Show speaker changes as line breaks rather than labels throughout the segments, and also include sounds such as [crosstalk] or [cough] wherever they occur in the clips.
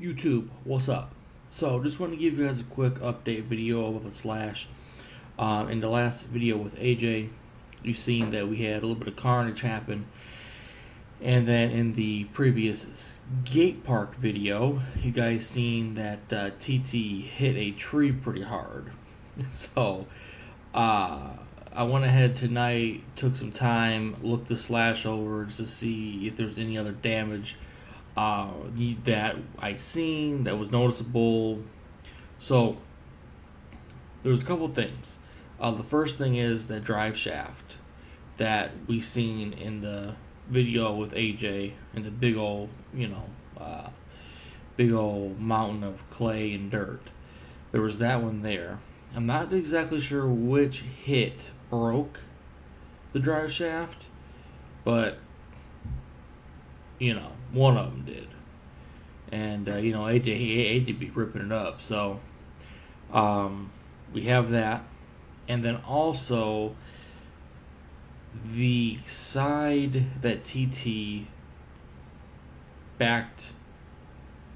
YouTube, what's up? So, just want to give you guys a quick update video of a slash. Um, in the last video with AJ, you've seen that we had a little bit of carnage happen. And then in the previous skate park video, you guys seen that uh, TT hit a tree pretty hard. [laughs] So, uh, I went ahead tonight, took some time, looked the slash over just to see if there's any other damage uh, that I seen that was noticeable. So there's a couple things. Uh, the first thing is that drive shaft that we seen in the video with AJ and the big old, you know, uh, big old mountain of clay and dirt. There was that one there. I'm not exactly sure which hit broke the drive shaft, but you know, one of them did. And uh, you know, AJ AJ be ripping it up. So um, we have that, and then also the side that TT backed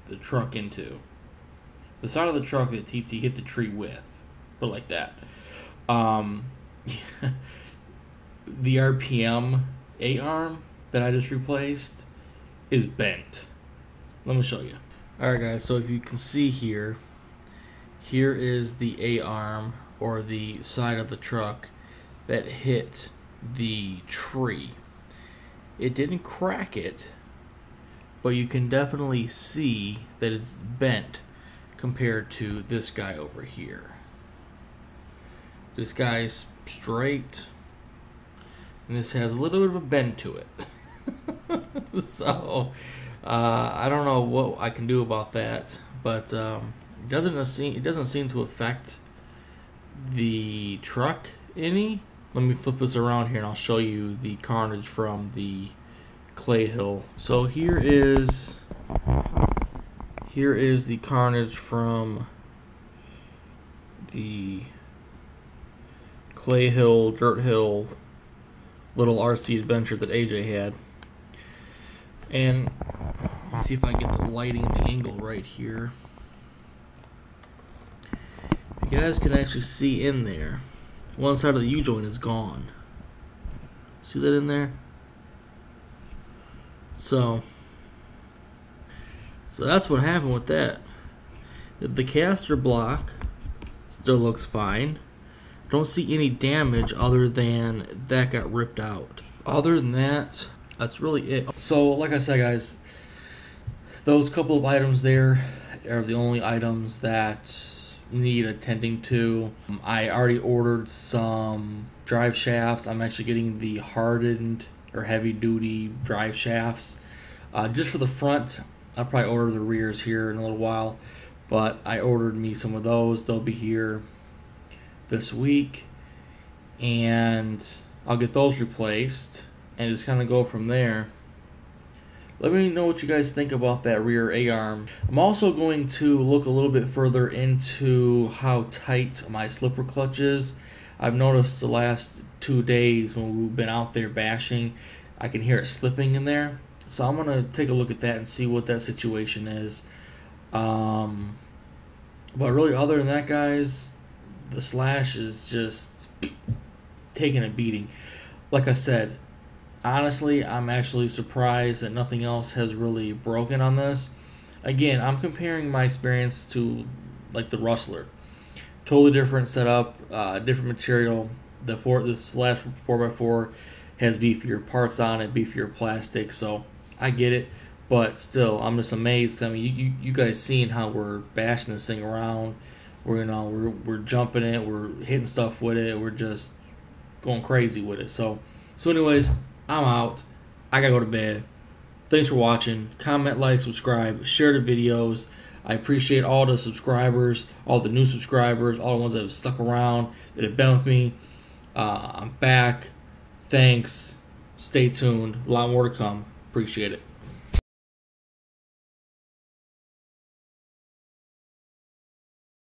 the truck into. The side of the truck that TT hit the tree with, but like that. Um, [laughs] the RPM A arm that I just replaced is bent. Let me show you. Alright guys, so if you can see here, here is the A arm or the side of the truck that hit the tree. It didn't crack it, but you can definitely see that it's bent compared to this guy over here. This guy's straight, and this has a little bit of a bend to it. [laughs] [laughs] so uh, I don't know what I can do about that, but um, it doesn't seem it doesn't seem to affect the truck any. Let me flip this around here and I'll show you the carnage from the clay hill. So here is here is the carnage from the clay hill, dirt hill, little RC adventure that AJ had. And see if I get the lighting and the angle right here. You guys can actually see in there. One side of the U-joint is gone. See that in there? So, so that's what happened with that. The caster block still looks fine. Don't see any damage other than that got ripped out. Other than that, that's really it. So, like I said, guys, those couple of items there are the only items that need attending to. I already ordered some drive shafts. I'm actually getting the hardened or heavy duty drive shafts. Uh, just for the front, I'll probably order the rears here in a little while. But I ordered me some of those. They'll be here this week. And I'll get those replaced and just kind of go from there. Let me know what you guys think about that rear A-arm. I'm also going to look a little bit further into how tight my slipper clutch is. I've noticed the last two days when we've been out there bashing, I can hear it slipping in there. So I'm going to take a look at that and see what that situation is. Um, but really, other than that, guys, the slash is just taking a beating. Like I said, honestly, I'm actually surprised that nothing else has really broken on this. Again, I'm comparing my experience to like the Rustler. Totally different setup, uh, different material. The four, the slash 4x4 has beefier parts on it, beefier plastic, so I get it. But still, I'm just amazed. I mean, you, you, you guys seeing how we're bashing this thing around. We're you know we're we're jumping it, we're hitting stuff with it, we're just going crazy with it. So so anyways, I'm out. I gotta go to bed. Thanks for watching. Comment, like, subscribe, share the videos. I appreciate all the subscribers, all the new subscribers, all the ones that have stuck around, that have been with me. Uh, I'm back. Thanks. Stay tuned. A lot more to come. Appreciate it.